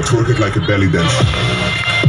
I'll twerk it like a belly dancer.